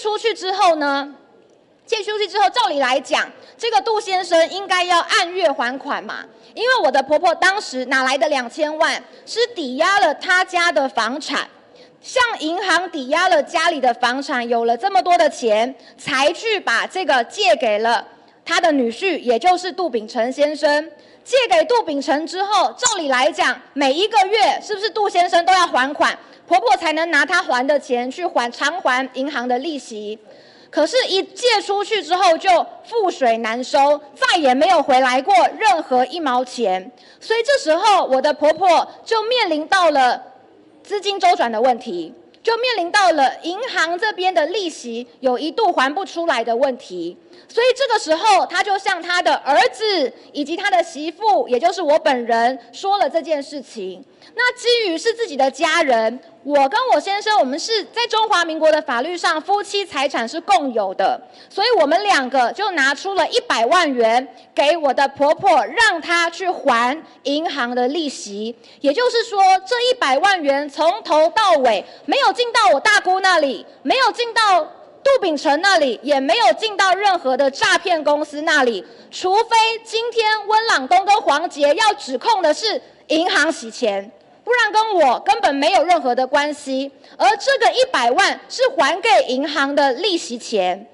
出去之后呢？借出去之后，照理来讲，这个杜先生应该要按月还款嘛，因为我的婆婆当时哪来的两千万，是抵押了她家的房产，向银行抵押了家里的房产，有了这么多的钱，才去把这个借给了他的女婿，也就是杜秉成先生。借给杜秉成之后，照理来讲，每一个月是不是杜先生都要还款，婆婆才能拿他还的钱去还偿还银行的利息？可是，一借出去之后就覆水难收，再也没有回来过任何一毛钱。所以这时候，我的婆婆就面临到了资金周转的问题，就面临到了银行这边的利息有一度还不出来的问题。所以这个时候，他就向他的儿子以及他的媳妇，也就是我本人说了这件事情。那基于是自己的家人，我跟我先生，我们是在中华民国的法律上，夫妻财产是共有的，所以我们两个就拿出了一百万元给我的婆婆，让她去还银行的利息。也就是说，这一百万元从头到尾没有进到我大姑那里，没有进到杜秉成那里，也没有进到任何的诈骗公司那里，除非今天温朗东跟黄杰要指控的是银行洗钱。不然跟我根本没有任何的关系，而这个一百万是还给银行的利息钱。